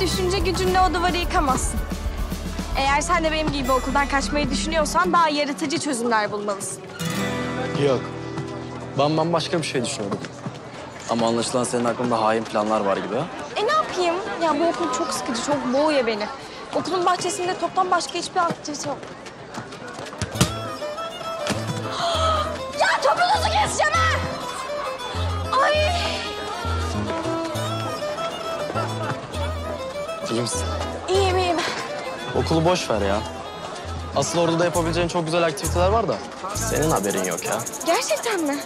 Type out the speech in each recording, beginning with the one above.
düşünce gücünle o duvarı yıkamazsın. Eğer sen de benim gibi okuldan kaçmayı düşünüyorsan daha yaratıcı çözümler bulmalısın. Yok. Ben bambaşka bir şey düşünüyordum. Ama anlaşılan senin aklında hain planlar var gibi ha? E ne yapayım? Ya bu okul çok sıkıcı, çok boğuyor beni. Okulun bahçesinde toptan başka hiçbir aktivite yok. İyi misin? İyiyim iyiyim. Okulu boş ver ya. Asıl orada da yapabileceğin çok güzel aktiviteler var da senin haberin yok ya. Gerçekten mi?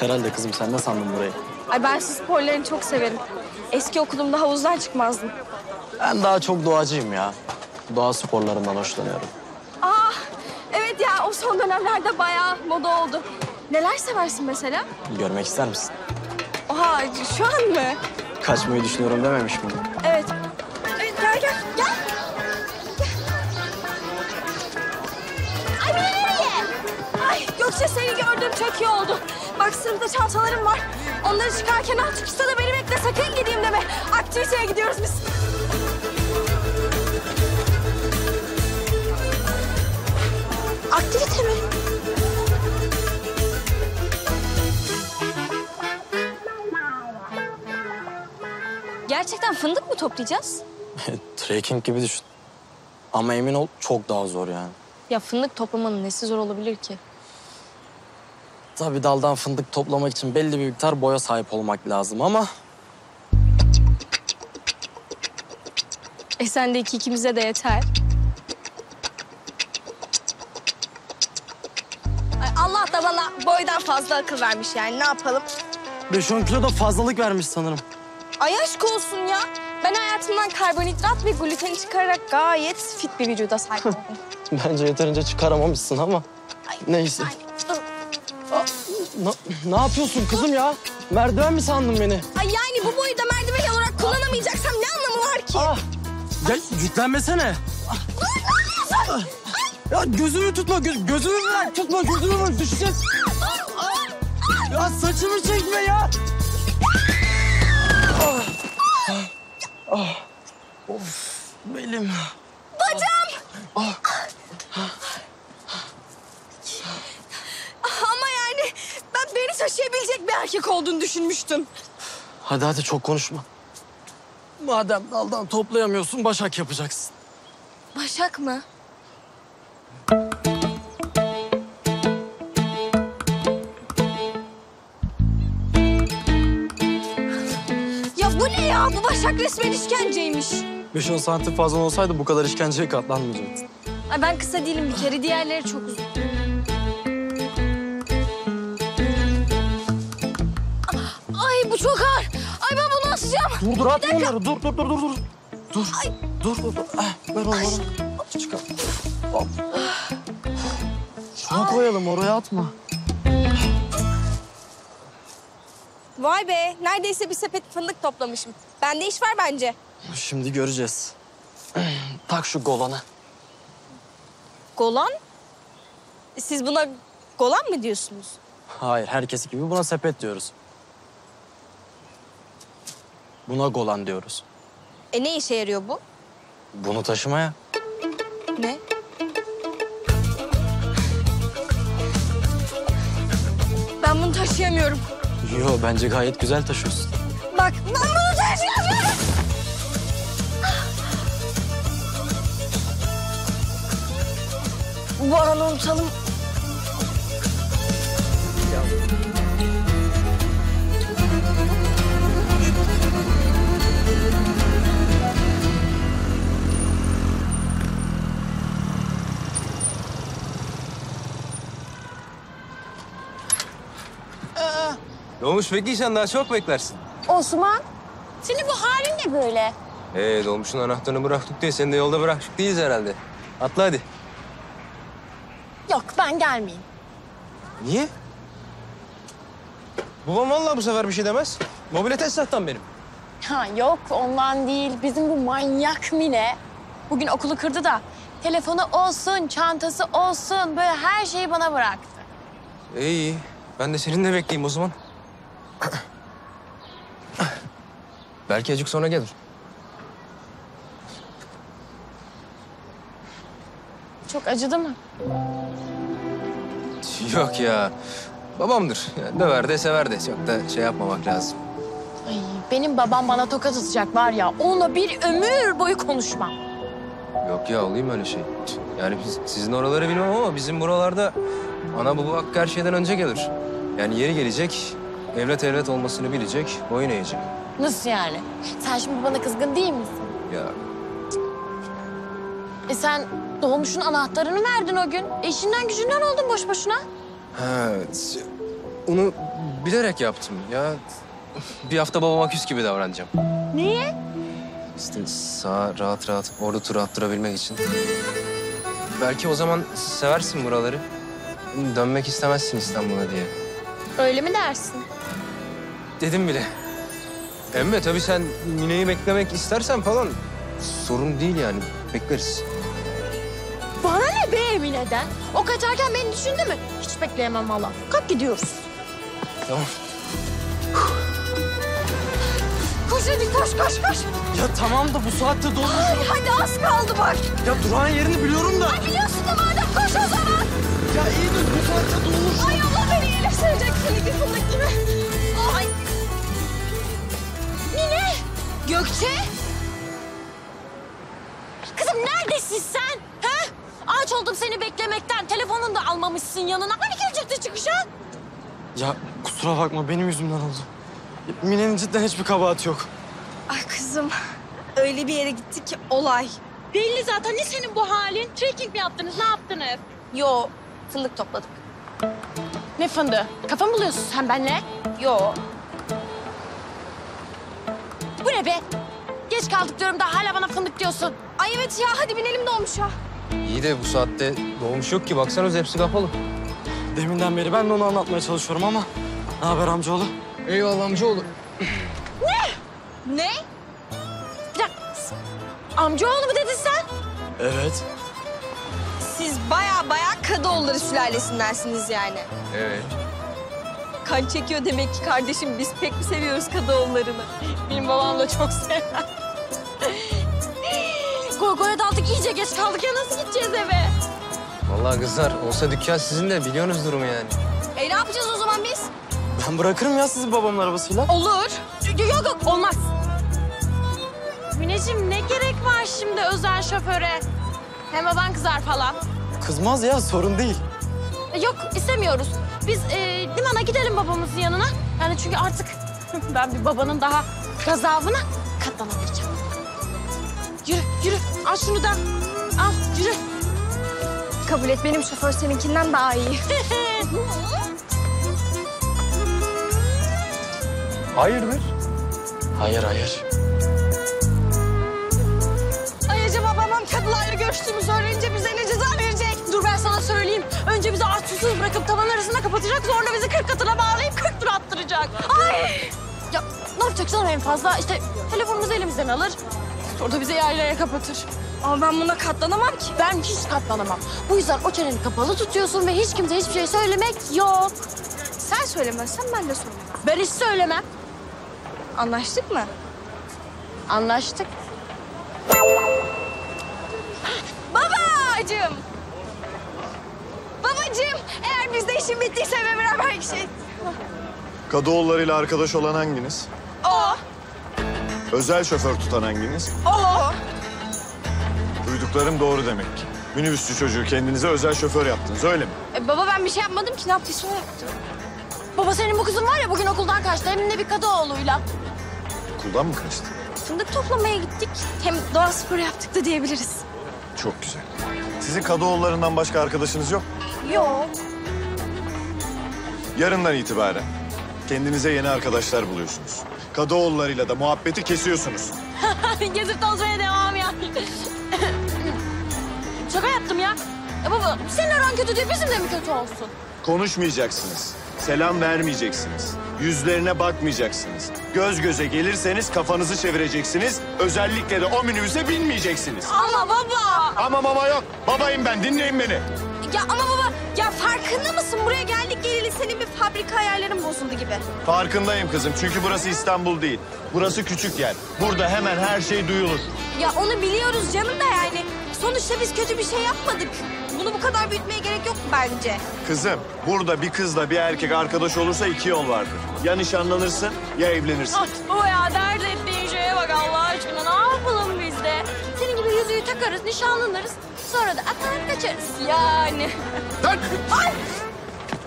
Herhalde kızım sen ne sandın burayı? Ay ben su sporlarını çok severim. Eski okulumda havuzdan çıkmazdım. Ben daha çok doğacıyım ya. Doğa sporlarından hoşlanıyorum. Aa, evet ya o son dönemlerde bayağı moda oldu. Neler seversin mesela? Görmek ister misin? Oha, şu an mı? Kaçmayı düşünüyorum dememiş miydim? Gökçe seni gördüm çok iyi oldu. Bak sınıfta çantalarım var. Onları çıkarken al çıkışta da beni bekle sakın gideyim deme. Aktiviteye gidiyoruz biz. Aktivite mi? Gerçekten fındık mı toplayacağız? Trekking gibi düşün. Ama emin ol çok daha zor yani. Ya fındık toplamanın nesi zor olabilir ki? Tabii daldan fındık toplamak için belli bir miktar boya sahip olmak lazım ama... E sen de iki ikimize de yeter. Ay Allah da bana boydan fazla akıl vermiş yani ne yapalım? 5-10 kilo da fazlalık vermiş sanırım. Ay aşk olsun ya. Ben hayatımdan karbonhidrat ve gluteni çıkararak gayet fit bir vücuda sahip oldum. Bence yeterince çıkaramamışsın ama. Ay, Neyse. ay, Ne, yapıyorsun kızım ya? Merdiven mi sandın beni? Ay yani bu boyu da merdiven olarak kullanamayacaksam ne anlamı var ki? Ah! Ya yüklenmesene. Ah! Ya gözümü tutma, gö- gözümü bırak. Tutma, gözümü bırak. Düşeceğiz. Ya saçımı çekme ya. Ah! Ah! Of, belim. Bacağım! Ama yani ben beni taşıyabilecek bir erkek olduğunu düşünmüştüm. Hadi hadi çok konuşma. Madem daldan toplayamıyorsun, başak yapacaksın. Başak mı? Ya bu ne ya? Bu Başak resmen işkenceymiş. 5-10 santim fazla olsaydı bu kadar işkenceye katlanmayacaktın. Ay ben kısa değilim bir kere. Diğerleri çok uzun. Bu çok ağır. Ay ben bunu asacağım. Dur dur atma onları. Dur dur dur dur dur. Dur. Dur dur dur. Eh, ver onu bana. Çıkar. Hop. Şuna koyalım oraya atma. Vay be. Neredeyse bir sepet fındık toplamışım. Bende iş var bence. Şimdi göreceğiz. Tak şu golana. Golan? Siz buna golan mı diyorsunuz? Hayır herkes gibi buna sepet diyoruz. Buna golan diyoruz. E ne işe yarıyor bu? Bunu taşımaya. Ne? Ben bunu taşıyamıyorum. Yo bence gayet güzel taşıyorsun. Bak ben bunu taşıyamıyorum. Bu anı unutalım. Ne olmuş peki sen daha çok beklersin. Osman, senin bu halin ne böyle? Ee dolmuşun anahtarını bıraktık diye seni de yolda bıraktık değiliz herhalde. Atla hadi. Yok, ben gelmeyeyim. Niye? Babam vallahi bu sefer bir şey demez. Mobilya tesisattan benim. Ha yok, ondan değil. Bizim bu manyak Mine bugün okulu kırdı da telefonu olsun, çantası olsun böyle her şeyi bana bıraktı. İyi. Ben de seninle bekleyeyim o zaman. Belki acık sonra gelir. Çok acıdı mı? Yok ya. Babamdır. Yani döver de sever de. Çok da şey yapmamak lazım. Ay, benim babam bana tokat atacak var ya. Onunla bir ömür boyu konuşmam. Yok ya olayım öyle şey. Yani biz, sizin oraları bilmem ama bizim buralarda ana baba hakkı her şeyden önce gelir. Yani yeri gelecek evlat evlat olmasını bilecek, boyun eğecek. Nasıl yani? Sen şimdi bana kızgın değil misin? Ya E sen doğmuşun anahtarını verdin o gün. Eşinden gücünden oldun boş boşuna. ha, onu bilerek yaptım ya. Bir hafta babama küs gibi davranacağım. Niye? İşte sağ rahat rahat orada tur attırabilmek için. Belki o zaman seversin buraları. Dönmek istemezsin İstanbul'a diye. Öyle mi dersin? Dedim bile. Emme tabii sen Mine'yi beklemek istersen falan sorun değil yani. Bekleriz. Bana ne be Emine'den? O kaçarken beni düşündü mü? Hiç bekleyemem valla. Kalk gidiyoruz. Tamam. Koş hadi koş koş koş. Ya tamam da bu saatte dolmuş. Ay, hadi az kaldı bak. Ya durağın yerini biliyorum da. Biliyorsun da madem koş o zaman. Ya iyi de bu saatte dolmuş. Ay Allah beni seni bir fındık gibi. Ay. Mine. Gökçe. Kızım neredesin sen? Ha? Ağaç oldum seni beklemekten. Telefonunu da almamışsın yanına. Hani gelecekti çıkışa? Ya kusura bakma benim yüzümden oldu. Mine'nin cidden hiçbir kabahati yok. Ay kızım. Öyle bir yere gittik ki olay. Belli zaten. Ne senin bu halin? Trekking mi yaptınız? Ne yaptınız? Yo fındık topladık. Ne fındığı? Kafa mı buluyorsun sen benimle? Yo. Bu ne be? Geç kaldık diyorum da hala bana fındık diyorsun. Ay evet ya hadi binelim dolmuşa. İyi de bu saatte doğmuş yok ki. Baksanız hepsi kapalı. Deminden beri ben de onu anlatmaya çalışıyorum ama. Ne haber amcaoğlu? Eyvallah amcaoğlu. Ne? Bir dakika. Amcaoğlu mu dedin sen? Evet. Siz baya baya Kadıoğulları sülalesindensiniz yani. Evet. Kan çekiyor demek ki kardeşim. Biz pek mi seviyoruz Kadıoğullarını? Benim babam da çok sever. Goygoya daldık iyice geç kaldık ya nasıl gideceğiz eve? Vallahi kızlar olsa dükkan sizin de biliyorsunuz durumu yani. E ne yapacağız o zaman biz? Ben bırakırım ya sizi babamın arabasıyla. Olur. Yok yok yok olmaz. Mineciğim ne gerek var şimdi özel şoföre? Hem baban kızar falan. Kızmaz ya sorun değil. E, Yok istemiyoruz. Biz e, limana gidelim babamızın yanına. Yani çünkü artık ben bir babanın daha gazabına katlanamayacağım. Yürü yürü al şunu da. Al yürü. Kabul et benim şoför seninkinden daha iyi. Hayırdır? Hayır hayır. Ay acaba babam kadılarla görüştüğümüzü öğrenince bize susuz bırakıp tavan arasında kapatacak. Sonra bizi kırk katına bağlayıp kırk tur attıracak. Ay! Ya ne yapacak canım en fazla? İşte telefonumuzu elimizden alır. Sonra da bizi yaylaya kapatır. Ama ben buna katlanamam ki. Ben hiç katlanamam. Bu yüzden o çeneni kapalı tutuyorsun ve hiç kimseye hiçbir şey söylemek yok. Sen söylemezsen ben de söylemem. Ben hiç söylemem. Anlaştık mı? Anlaştık. Babacığım! Babacığım eğer bizde işin bittiyse ve beraber şey... Kadıoğullarıyla arkadaş olan hanginiz? O, Özel şoför tutan hanginiz? o. Duyduklarım doğru demek ki. Minibüsçü çocuğu kendinize özel şoför yaptınız öyle mi? E, baba ben bir şey yapmadım ki ne yaptıysa o yaptı. Baba senin bu kızın var ya bugün okuldan kaçtı. Hem de bir Kadıoğlu'yla. Okuldan mı kaçtı? Fındık toplamaya gittik. Hem doğa sporu yaptık da diyebiliriz. Çok güzel. Sizin Kadıoğullarından başka arkadaşınız yok mu? Yok. Yarından itibaren kendinize yeni arkadaşlar buluyorsunuz. Kadıoğullarıyla da muhabbeti kesiyorsunuz. Gezip tozmaya devam ya. Şaka yaptım ya. Ya baba senin aran kötü diye bizim de mi kötü olsun? Konuşmayacaksınız. Selam vermeyeceksiniz. Yüzlerine bakmayacaksınız. Göz göze gelirseniz kafanızı çevireceksiniz. Özellikle de o minibüse binmeyeceksiniz. Ama baba. Ama mama yok. Babayım ben dinleyin beni. Ya ama baba ya farkında mısın? Buraya geldik geleli senin bir fabrika ayarların bozuldu gibi. Farkındayım kızım çünkü burası İstanbul değil. Burası küçük yer. Burada hemen her şey duyulur. Ya onu biliyoruz canım da yani. Sonuçta biz kötü bir şey yapmadık. Bunu bu kadar büyütmeye gerek yok bence. Kızım, burada bir kızla bir erkek arkadaş olursa iki yol vardır. Ya nişanlanırsın ya evlenirsin. Ay, bu ya dert ettiğin şeye bak Allah aşkına ne yapalım biz de? Senin gibi yüzüğü takarız, nişanlanırız. Sonra da atar kaçarız yani.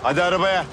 Hadi arabaya.